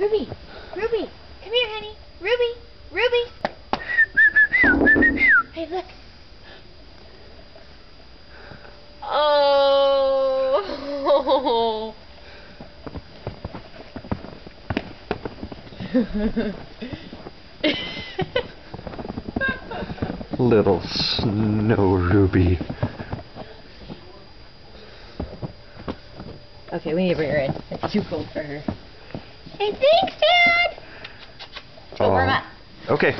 Ruby, Ruby, come here, honey. Ruby, Ruby. Hey, look. Oh. Little snow ruby. okay, we need to bring her in. It's too cold for her. Hey, thanks, Dad. Oh. Okay.